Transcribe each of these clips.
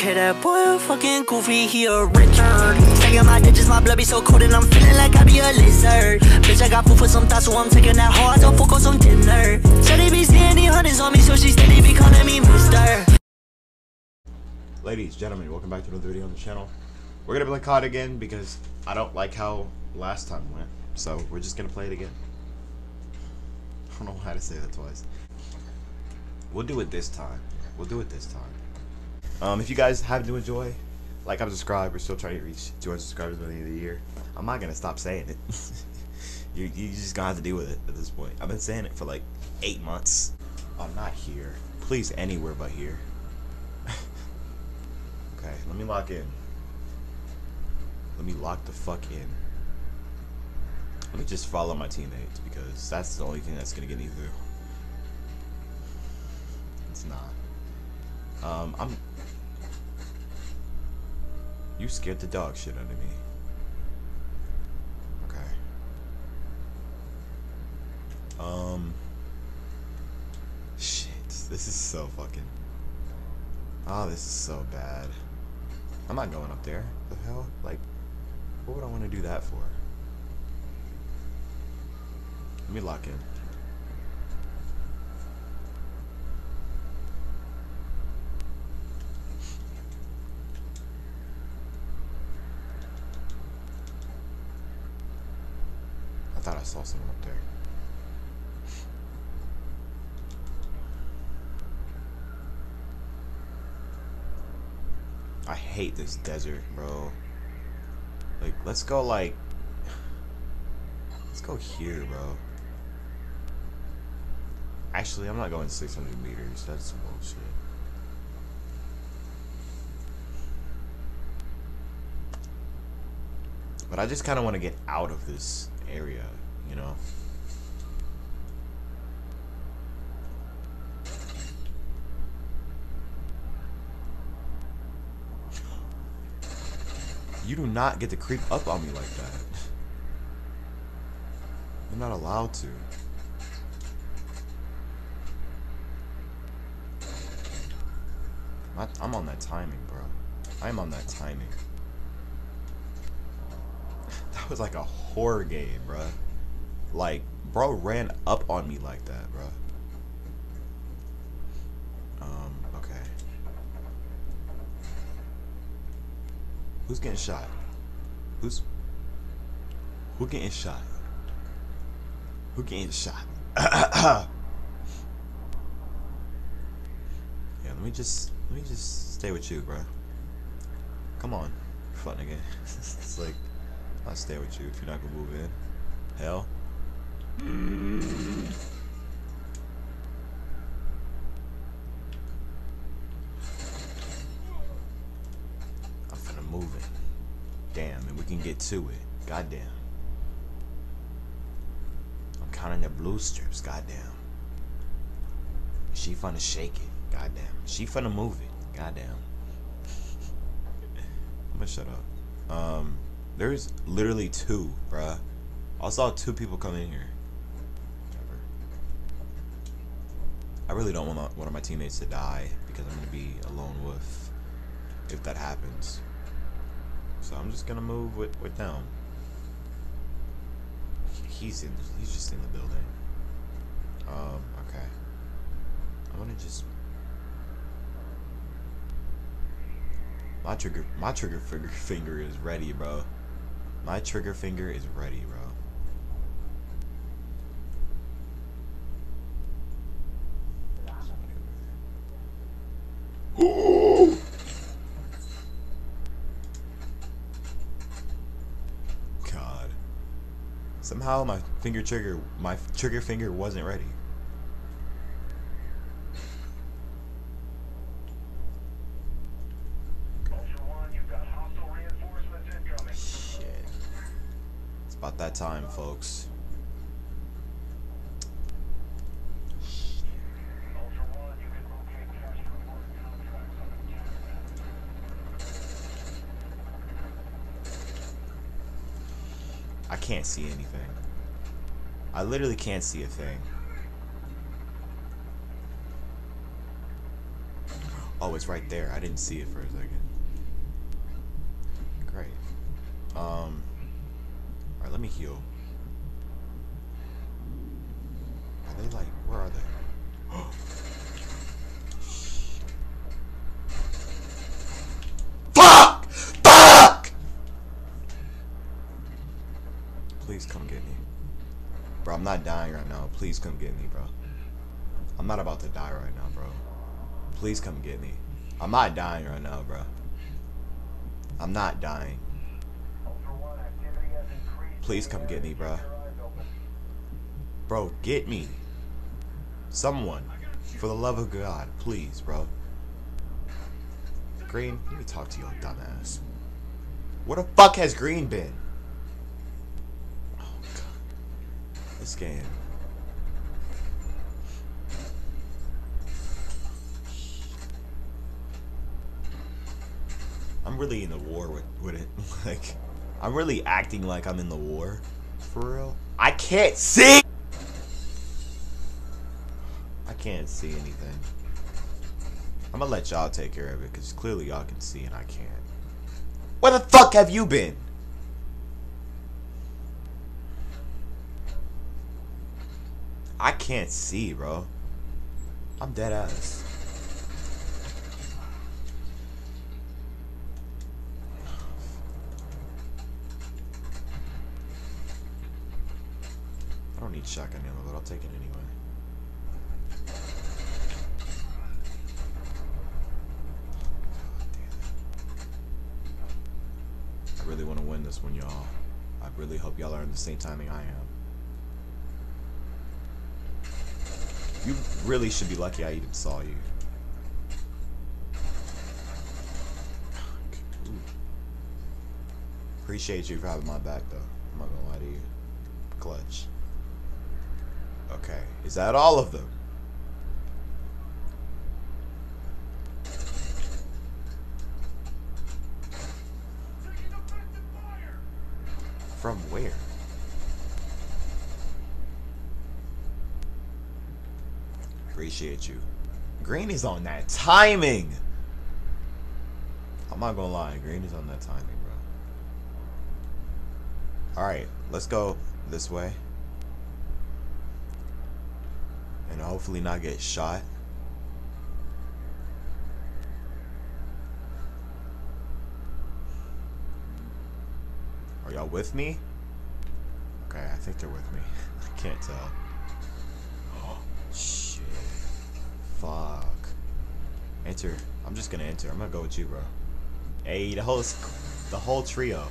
Okay, that boy fucking goofy, he a Richard. Stacking my digits, my blood be so cold, and I'm feeling like I be a lizard. Bitch, I got food for some thoughts, so I'm taking that hard, so focus on dinner. They be the hundreds on me, so she steady be calling me mister. Ladies, gentlemen, welcome back to another video on the channel. We're gonna play COD again because I don't like how last time went. So we're just gonna play it again. I don't know how to say that twice. We'll do it this time. We'll do it this time. Um, if you guys happen to enjoy, like, and subscribe. We're still trying to reach 200 subscribers by the end of the year. I'm not gonna stop saying it. you you just gonna have to deal with it at this point. I've been saying it for like eight months. I'm not here. Please, anywhere but here. okay, let me lock in. Let me lock the fuck in. Let me just follow my teammates because that's the only thing that's gonna get me through. It's not. Um, I'm. You scared the dog shit out of me. Okay. Um. Shit. This is so fucking. Oh, this is so bad. I'm not going up there. The hell? Like, what would I want to do that for? Let me lock in. Saw someone up there. I hate this desert, bro. Like, let's go, like... Let's go here, bro. Actually, I'm not going 600 meters. That's bullshit. But I just kind of want to get out of this area, you know? You do not get to creep up on me like that. You're not allowed to. I'm on that timing, bro. I'm on that timing. That was like a horror game, bro. Like, bro ran up on me like that, bro. Um, okay. Who's getting shot? Who's who getting shot? Who getting shot? yeah, let me just let me just stay with you, bro. Come on, fun again. it's like I'll stay with you if you're not gonna move in. Hell. I'm finna move it. Damn, and we can get to it. Goddamn. I'm counting the blue strips. Goddamn. She finna shake it. Goddamn. She finna move it. Goddamn. I'm gonna shut up. Um. There's literally two, bruh. I saw two people come in here. I really don't want one of my teammates to die because I'm gonna be a lone wolf if that happens. So I'm just gonna move with, with them. He's in. He's just in the building. Um. Okay. I wanna just my trigger my trigger finger finger is ready, bro. My trigger finger is ready, bro. God. Somehow my finger trigger, my trigger finger wasn't ready. Shit. It's about that time, folks. see anything. I literally can't see a thing. Oh, it's right there. I didn't see it for a second. Great. Um, alright, let me heal. Come get me. Bro, I'm not dying right now. Please come get me, bro. I'm not about to die right now, bro. Please come get me. I'm not dying right now, bro. I'm not dying. Please come get me, bro. Bro, get me. Someone. For the love of God, please, bro. Green, let me talk to your dumbass. Where the fuck has Green been? Oh, God. This game. I'm really in the war with, with it. Like, I'm really acting like I'm in the war. For real. I can't see! I can't see anything. I'm gonna let y'all take care of it, because clearly y'all can see and I can't. Where the fuck have you been? I can't see, bro. I'm dead ass. I don't need shotgun ammo, but I'll take it anyway. I really want to win this one, y'all. I really hope y'all are in the same timing I am. You really should be lucky I even saw you. Appreciate you for having my back, though. I'm not gonna lie to you. Clutch. Okay, is that all of them? From where? Appreciate you. Green is on that timing. I'm not gonna lie, Green is on that timing, bro. Alright, let's go this way. And hopefully not get shot. Are y'all with me? Okay, I think they're with me. I can't tell. Oh, shit. Fuck. Enter. I'm just gonna enter. I'm gonna go with you, bro. Hey, the whole, the whole trio.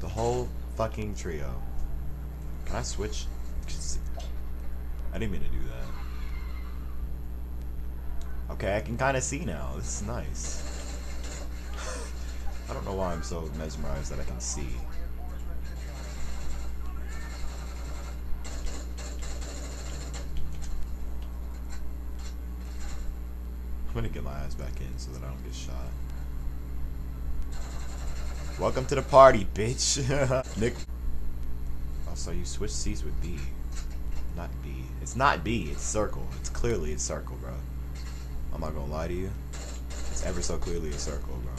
The whole fucking trio. Can I switch? I didn't mean to do that. Okay, I can kind of see now. This is nice. I don't know why I'm so mesmerized that I can see. I'm gonna get my ass back in so that I don't get shot. Welcome to the party, bitch. Nick. Oh, so you switch seats with B. Not B. It's not B, it's circle. It's clearly a circle, bro. I'm not gonna lie to you. It's ever so clearly a circle, bro.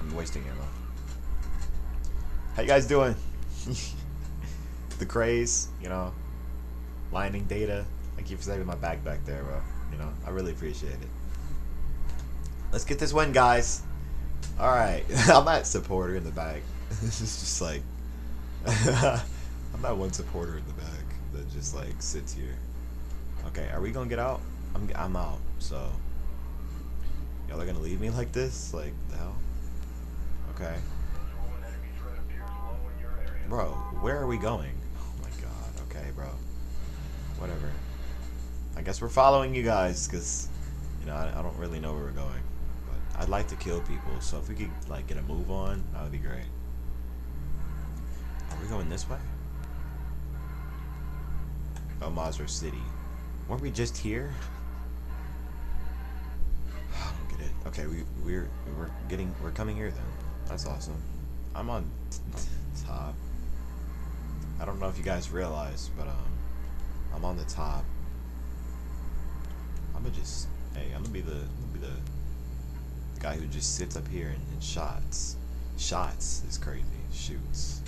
I'm wasting ammo. How you guys doing? the craze, you know, lining data. You for saving my bag back there, bro. You know, I really appreciate it. Let's get this win, guys. All right, I'm that supporter in the back. this is just like, I'm that one supporter in the back that just like sits here. Okay, are we gonna get out? I'm I'm out. So y'all are gonna leave me like this? Like the hell? Okay. Bro, where are we going? Oh my god. Okay, bro. Whatever. I guess we're following you guys because you know I, I don't really know where we're going. But I'd like to kill people, so if we could like get a move on, that would be great. Are we going this way? Oh, Mazrah City. Weren't we just here? I don't get it. Okay, we we're we're getting we're coming here then. That's awesome. I'm on top. I don't know if you guys realize, but um, I'm on the top. I'm gonna just hey, I'm gonna be the I'm gonna be the guy who just sits up here and, and shots. Shots is crazy. Shoots.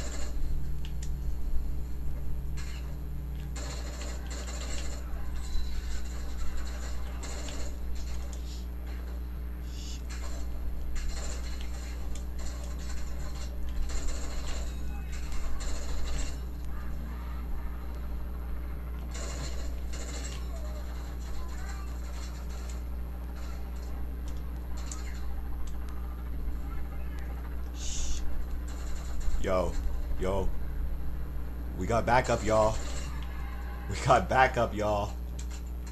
Yo, yo. We got backup, y'all. We got backup, y'all.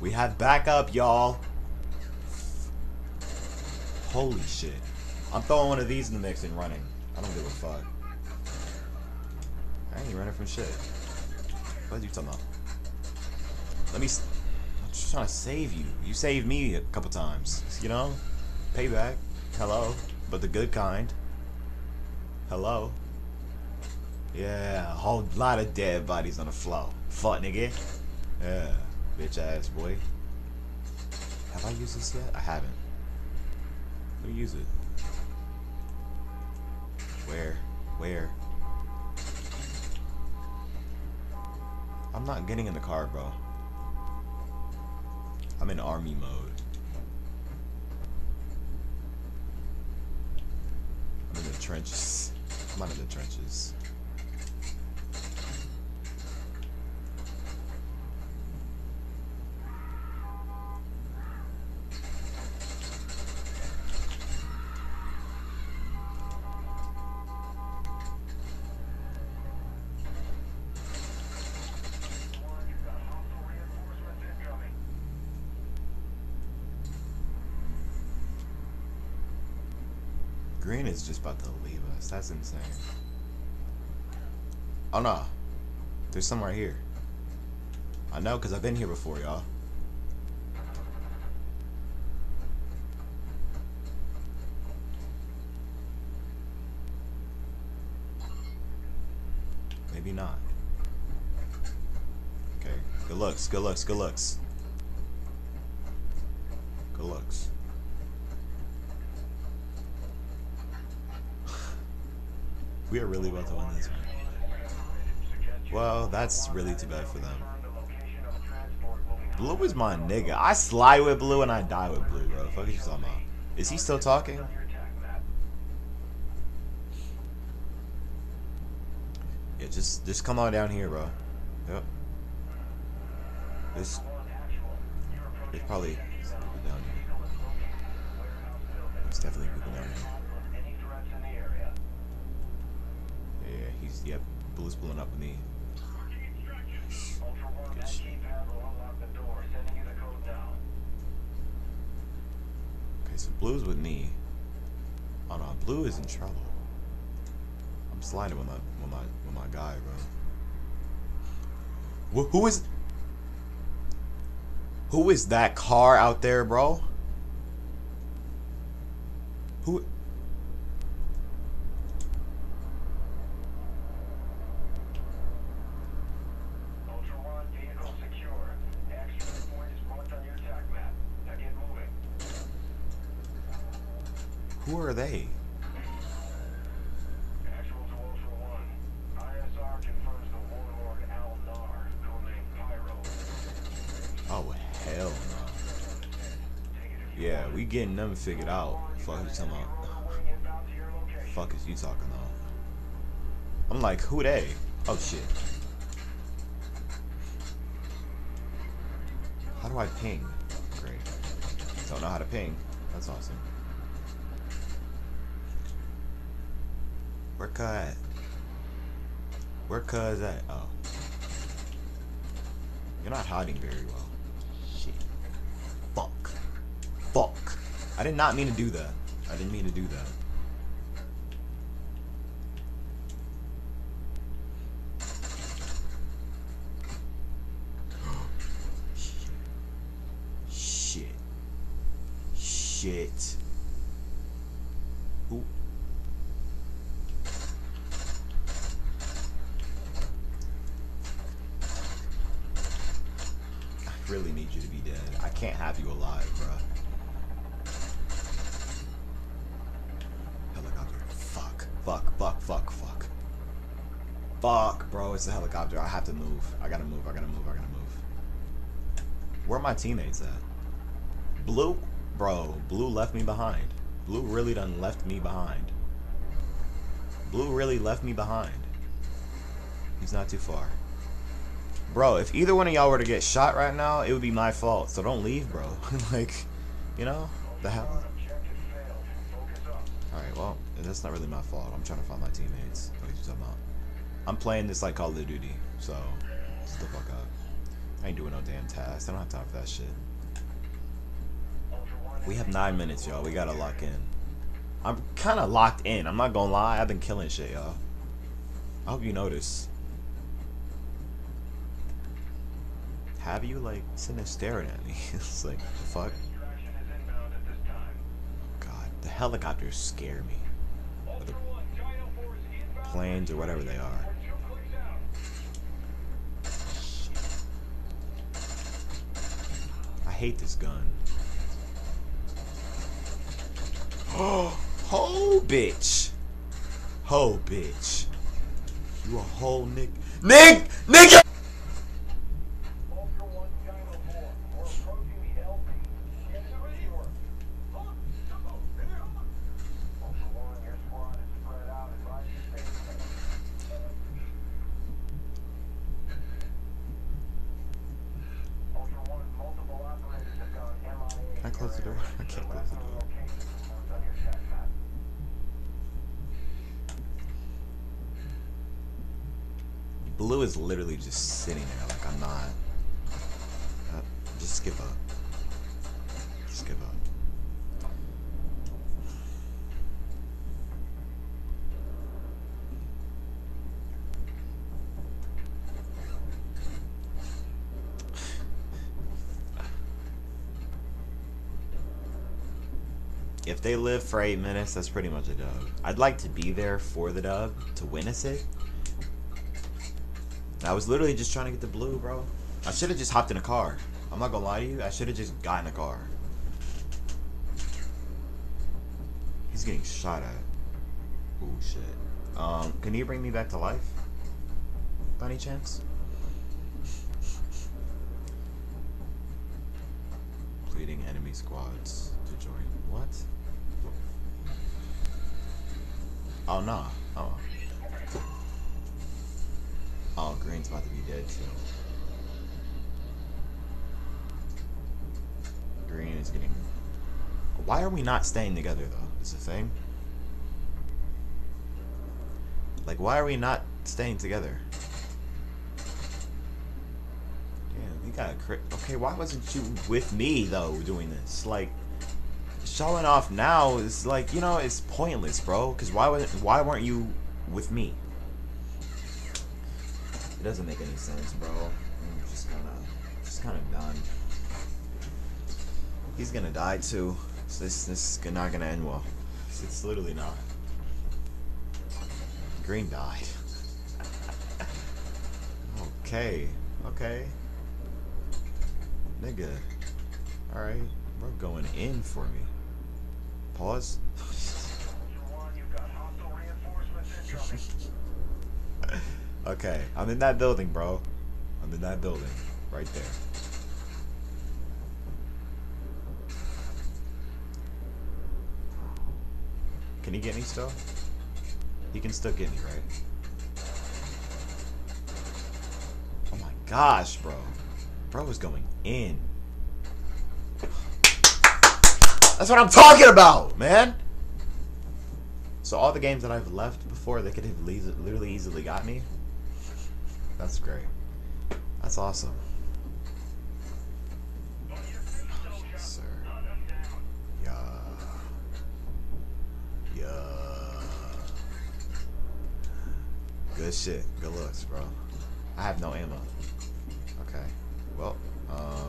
We have backup, y'all. Holy shit. I'm throwing one of these in the mix and running. I don't give a fuck. I ain't running from shit. What are you talking about? Let me. I'm just trying to save you. You saved me a couple times. You know? Payback. Hello. But the good kind. Hello. Yeah, a whole lot of dead bodies on the floor. Fuck nigga. Yeah, bitch ass boy. Have I used this yet? I haven't. Let me use it. Where? Where? I'm not getting in the car, bro. I'm in army mode. I'm in the trenches. I'm out in the trenches. Green just about to leave us. That's insane. Oh no. There's some right here. I know because I've been here before, y'all. Maybe not. Okay. Good looks, good looks, good looks. Good looks. We are really about to win this one. Well, that's really too bad for them. Blue is my nigga. I slide with Blue and I die with Blue, bro. Fuck is you talking about? Is he still talking? Yeah, just just come on down here, bro. Yep. This there's probably down here. There's definitely people down here. Yeah, he's yep. Blue's pulling up with me. Good shit. Okay, so Blue's with me. Oh no, Blue is in trouble. I'm sliding with my with my with my guy, bro. Wh- who is who is that car out there, bro? Who? Ultra One, vehicle secure. Extract point is marked on your attack map. Now get moving. Who are they? Actual to Ultra One. ISR confirms the warlord Al Nar, codename Pyro. Oh hell no. Take it if you Yeah, we getting them figured out. Fuck you talking about? Moving inbound to your location. Fuck is you talking about? I'm like, who they? Oh shit. How do I ping? Great. Don't know how to ping. That's awesome. Where Cuz at? Where Cuz at? Oh. You're not hiding very well. Shit. Fuck. Fuck. I did not mean to do that. I didn't mean to do that. Shit. Shit. Ooh. I really need you to be dead. I can't have you alive, bruh. Helicopter. Fuck. Fuck, fuck, fuck, fuck. Fuck, bro, it's a helicopter. I have to move. I gotta move, I gotta move, I gotta move. Where are my teammates at? Blue? Bro, Blue left me behind. Blue really done left me behind. Blue really left me behind. He's not too far. Bro, if either one of y'all were to get shot right now, it would be my fault. So don't leave, bro. like, you know, the hell? Up. Alright, well, that's not really my fault. I'm trying to find my teammates. What are you talking about? I'm playing this like Call of Duty, so shut the fuck up. I ain't doing no damn task. I don't have time for that shit. We have nine minutes, y'all. We gotta lock in. I'm kind of locked in. I'm not gonna lie. I've been killing shit, y'all. I hope you notice. Have you like sitting there staring at me? it's like the fuck. God, the helicopters scare me. Force inbound. Planes or whatever they are. I hate this gun. Oh, ho, bitch. Ho, bitch. You a whole Nick. Nick! Nick! Ultra One, Dino Four. We're approaching the LP. Get secure. Ultra One, your squad is spread out. Advise you stay safe. Ultra One, multiple operators have gone MIA. Can I close the door? I can't close the door. Location marked on your chat map. Blue is literally just sitting there like I'm not. Uh, just skip up. Skip up. If they live for eight minutes, that's pretty much a dub. I'd like to be there for the dub to witness it. I was literally just trying to get the blue, bro. I should have just hopped in a car. I'm not gonna lie to you. I should have just got in a car. He's getting shot at. Oh shit. Um, can you bring me back to life? By any chance? Pleading enemy squads to join. What? Oh no. Oh. Oh, Green's about to be dead too. Green is getting. Why are we not staying together though? Is the thing. Like, why are we not staying together? Damn, we got a crit. Okay, why wasn't you with me though doing this? Like, showing off now is like, you know, it's pointless, bro. Cause why wasn't? Why weren't you with me? It doesn't make any sense, bro. I'm just kind of, just kind of done. He's gonna die too. So this, this is not gonna end well. It's, it's literally not. Green died. okay, okay. Nigga. Alright, bro, going in for me. Pause. Okay, I'm in that building, bro. I'm in that building. Right there. Can he get me still? He can still get me, right? Oh my gosh, bro. Bro is going in. That's what I'm talking about, man. So all the games that I've left before, they could have literally easily got me. That's great. That's awesome. Sir. Yeah. Yeah. Good shit. Good looks, bro. I have no ammo. Okay. Well, um.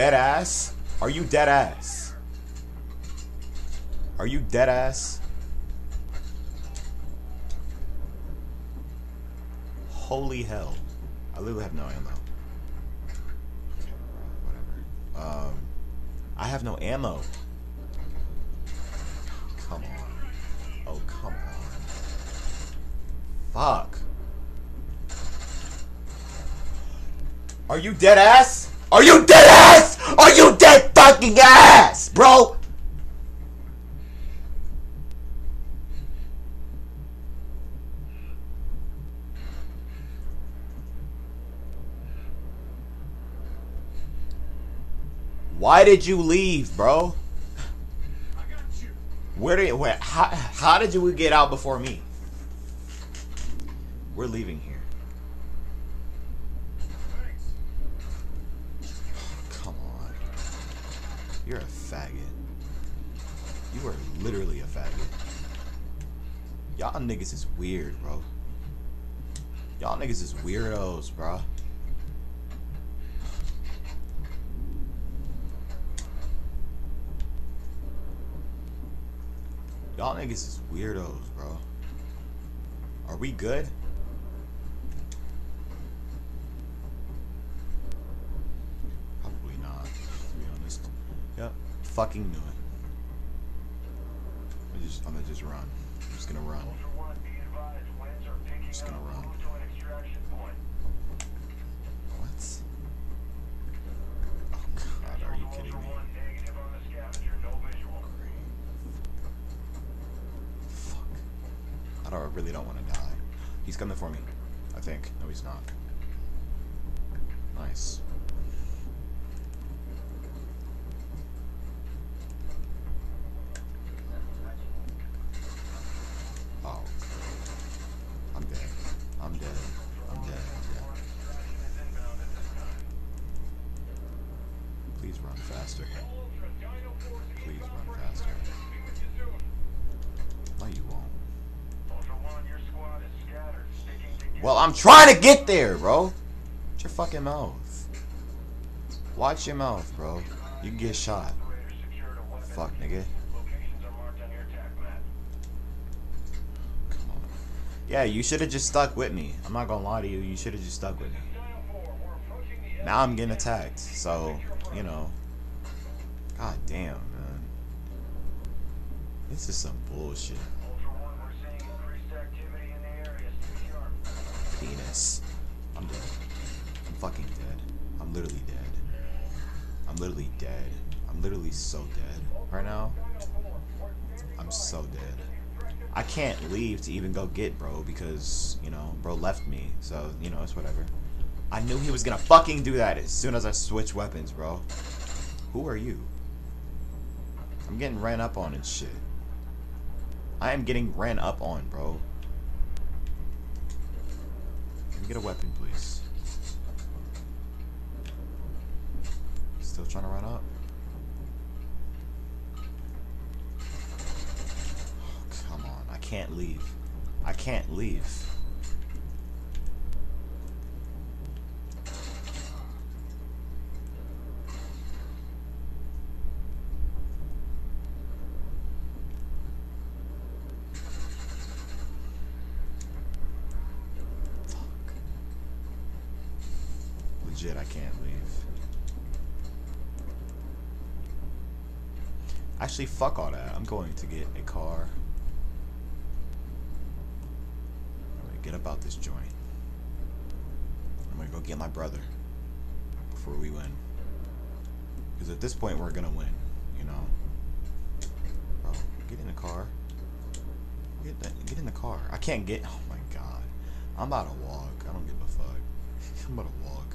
Dead ass? Are you dead ass? Are you dead ass? Holy hell. I literally have no ammo. Whatever. Um, I have no ammo. Come on. Oh, come on. Fuck. Are you dead ass? Are you dead ass? Are you dead fucking ass, bro? Why did you leave, bro? Where did where how, how did you get out before me? We're leaving here. Come on. You're a faggot. You are literally a faggot. Y'all niggas is weird, bro. Y'all niggas is weirdos, bro. Y'all niggas is weirdos, bro. Are we good? Probably not, to be honest. Yep, fucking knew it. I'm just, I'm gonna just run. I'm just gonna run. Ultra One, be advised, winds are picking Just gonna run. Move to an extraction point. What? Oh god, are you kidding me? One, negative on the scavenger, no visual. Fuck. I don't I really don't want to die. He's coming for me. I think. No, he's not. Nice. Oh. I'm dead. I'm dead. I'm dead. I'm dead. Extraction is inbound at this time. Please run faster. Ultra, Dino Force Please inbound run for faster. extraction. Be with you soon. No, you won't. Ultra One, your squad is scattered, sticking together. Well, I'm trying to get there, bro. Watch your fucking mouth. Watch your mouth, bro. You can get shot. Fuck, nigga. Come on. Yeah, you should have just stuck with me. I'm not gonna lie to you. You should have just stuck with me. Dino 4, we're approaching the Now I'm getting attacked. So, you know. God damn, man. This is some bullshit. Ultra One, we're seeing increased activity in the area. Stay Penis. I'm dead. I'm fucking dead. I'm literally dead. I'm literally dead. I'm literally so dead right now. I'm so dead. I can't leave to even go get bro because, you know, bro left me. So, you know, it's whatever. I knew he was gonna fucking do that as soon as I switch weapons, bro. Who are you? I'm getting ran up on and shit. I am getting ran up on, bro. Get a weapon, please? Still trying to run up? Oh, come on. I can't leave. I can't leave. Fuck. Legit, I can't leave. Actually, fuck all that. I'm going to get a car. I'm gonna get about this joint. I'm gonna go get my brother before we win. Because at this point, we're gonna win, you know? Bro, get in the car. Get, get in the car. I can't get. Oh my god. I'm about to walk. I don't give a fuck. I'm about to walk.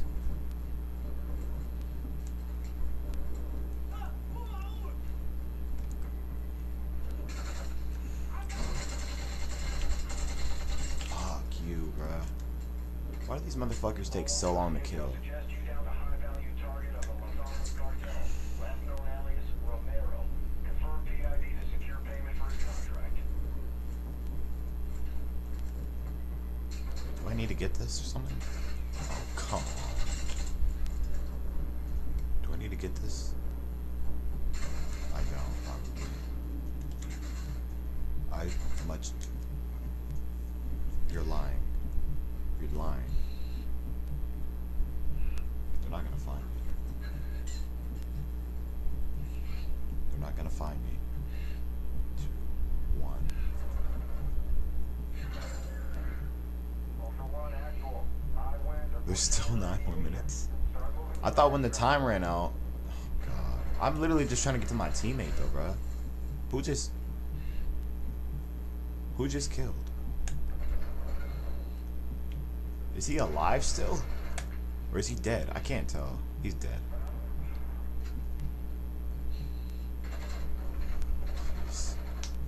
Fuck you, bruh. Why do these motherfuckers take so long to kill? Suggest you down the high-value target of the Los Alamos cartel, last known alias Romero. Confirm PID to secure payment for his contract. Do I need to get this or something? Oh, come on. Do I need to get get this? I don't, probably. I much. You're lying. You're lying. They're not gonna find me. They're not gonna find me. Two, one. There's still nine more minutes. I thought when the time ran out. Oh God. I'm literally just trying to get to my teammate though, bruh. Who just. Who just killed? Is he alive still? Or is he dead? I can't tell. He's dead.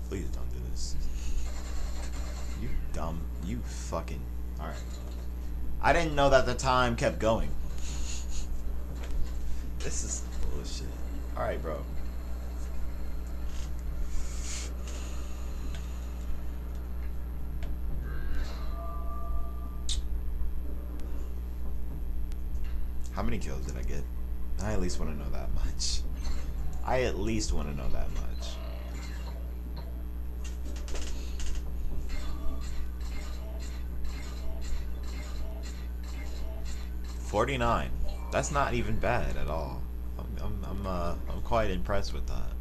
Please. Don't do this. You dumb. You fucking. Alright. I didn't know that the time kept going. This is bullshit. Alright, bro. How many kills did I get? I at least want to know that much. I at least want to know that much. Forty-nine. That's not even bad at all. I'm, I'm, I'm, uh, I'm quite impressed with that.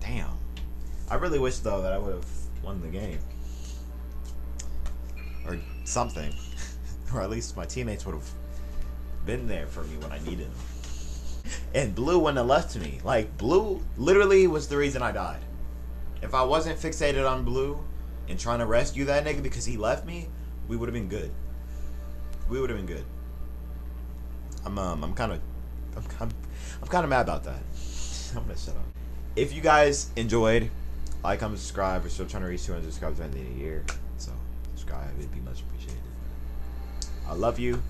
Damn. I really wish though that I would have won the game, or something, or at least my teammates would have been there for me when I needed them. And Blue wouldn't have left me. Like Blue literally was the reason I died. If I wasn't fixated on Blue and trying to rescue that nigga because he left me, we would have been good. We would have been good. I'm um I'm kind of I'm I'm, I'm kind of mad about that. I'm gonna shut up. If you guys enjoyed, like, comment, subscribe. We're still trying to reach 200 subscribers by the end of the year, so subscribe. It'd be much appreciated. I love you.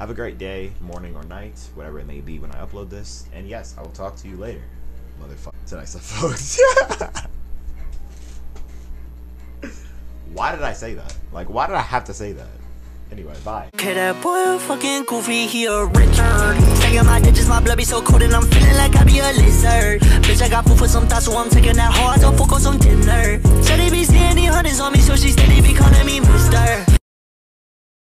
Have a great day, morning or night, whatever it may be when I upload this. And yes, I will talk to you later, motherfucker. Tonight, folks. why did I say that? Like, why did I have to say that? Anyway, bye. Okay, that boy fucking goofy, he a Richard. Taking my digits, my blood be so cold, and I'm feeling like I be a lizard. Bitch, I got food for some thoughts, so I'm taking that hard, so focus on dinner. Said they be the hundreds on me, so she steady be calling me mister.